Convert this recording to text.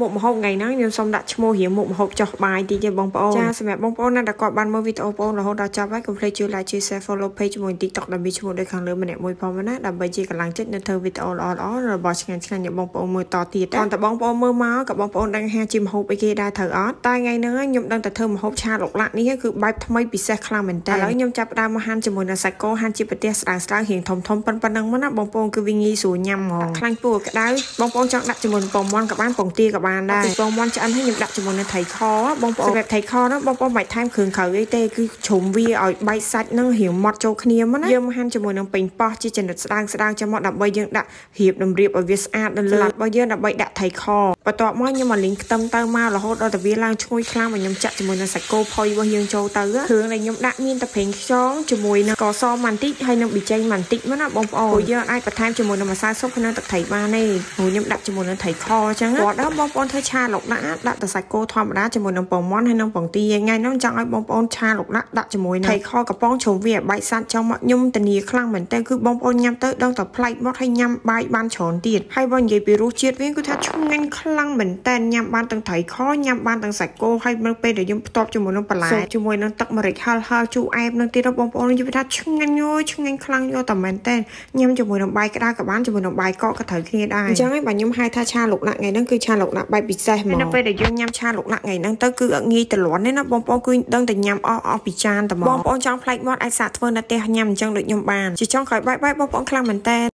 មុខម្ហូបថ្ងៃហ្នឹងខ្ញុំសូមដាក់ឈ្មោះរៀងមុខម្ហូបចុះបាយតិចទេបងប្អូនចាសម្រាប់បងប្អូនណាដែលគាត់បានមើលវីដេអូបងប្អូនរហូតដល់ចប់ហើយកុំភ្លេចជួយ like ជួយ share follow page ជាមួយ TikTok ដែលមានឈ្មោះដូចខាងលើម្នាក់មួយផងណាដើម្បីជាកម្លាំងចិត្តនៅធ្វើវីដេអូល្អៗរបស់ឆ្ងាញ់ឆ្ងាញ់ឲ្យបងប្អូនមើលតទៀតតែតបងប្អូនមើលមកក៏បងប្អូនដឹងហាជាម្ហូបអីគេដែរត្រូវអត់តែថ្ងៃហ្នឹងខ្ញុំដឹងតែធ្វើម្ហូបឆាលុកឡាក់នេះគឺបែបថ្មីពិសេសខ្លាំងមែនតើឥឡូវខ្ញុំចាប់ផ្ដើមមកហាន់ជាមួយនឹងសាច់គោហាន់ជាប្រទេសស្ដើងស្ដើងរៀងធំធំប៉ុណ្ណឹងមកណាបងប្អូនគឺវាងាយស្រួលញ៉ាំហ្មងខ្លាញ់ពោះក្តៅបងប្អូនចង់ដាក់ជាមួយនឹងពងមាន់ក៏បានពងទាក៏បានដែរពងមាន់ឆ្អិនហើយខ្ញុំដាក់ជាមួយនឹងត្រីខបងប្អូនសម្រាប់ត្រីខហ្នឹងបងប្អូនមិនថែមគ្រឿងក្រៅអីទេគឺជ្រុំវាឲ្យបែកសាច់ហ្នឹងរៀងម៉ត់ចូលគ្នាមកណាយើងហាន់ជាមួយនឹងពេញប៉ោះជាចំណិតស្ដើងស្ដើងចាំមកដើម្បីយើងដាក់រៀបតម្រៀបឲ្យវាស្អាតនៅលើរបស់យើងដើម្បីដាក់ត្រីខបន្ទាប់មកខ្ញុំមកលីងខ្ទឹមទៅមករហូតដល់តែវាឡើងឈ្ងុយខ្លាំងមកខ្ញុំចាក់ជាមួយនឹងសាច់គោផុយរបស់យើងចូលទៅគ្រឿងដែលខ្ញុំដាក់មានតែប្រេងខ្យងជាមួយនឹងកសម៉ាន់តិចហើយនឹងប៊ីចេងម៉ាន់តិចមកណាបងប្អូនយើងអាចបន្ថែមជាមួយនឹងម្សៅស៊ុបក្នុងទឹកត្រីបានទេព្រោះខ្ញុំដាក់ជាមួយនឹងត្រីខអញ្ចឹងគាត់ដល់បងប្អូនធ្វើឆាលុកដាក់ដាក់តែសាច់គោធម្មតាជាមួយនឹងពងមាន់ហើយនឹងពងទាថ្ងៃនោះចង់ឲ្យបងប្អូនឆាលុកដាក់ដាក់ជាមួយនឹងត្រីខកំប៉ុងជ្រុំវាបែកសាច់ចង់មកខ្ញុំធានាខ្លាំងមែនតើគឺបងប្អូនញ៉ាំទៅដឹងតែប្លែកមកហើយញ៉ាំបាយបានច្រើនទៀតហើយបើនិយាយពីរសជាតិវាគឺថាឆ្ងាញ់ខ្លាំងមែនតើញ៉ាំបានទាំងត្រីខញ៉ាំបានទាំងសាច់គោហើយនៅពេលដែលយើងផ្ទាប់ជាមួយនឹងបន្លែជាមួយនឹងទឹកម្រេចហឹលហឹលជូរអែបនឹងទៀតបងប្អូននិយាយថាឆ្ងាញ់យូរឆ្ងាញ់ខ្លាំងយូរតែមែនតើញ៉ាំជាមួយនឹងបាយក្តៅក៏បានជាមួយនឹងបាយកកក៏ត្រូវគ្នាដែរអញ្ចឹងហើយបាទខ្ញុំហៅថាឆាលុកដាក់ថ្ងៃហ្នឹងគឺឆាលុកដាក់បែបពិសេសហ្មងនៅពេលដែលយើងញ៉ាំឆាលុកដាក់ថ្ងៃហ្នឹងទៅគឺអត់ងាយទលាន់ទេណាបងប្អូនគឺដឹងតែញ៉ាំអស់អស់ពីចានតែហ្មងបងប្អូនចង់ផ្លែកមាត់អាចសាកធ្វើនៅផ្ទះញ៉ាំអញ្ចឹងដូចខ្ញុំបានជាចុងក្រោយបាយបាយបងប្អូនខ្លាំងមែនតើ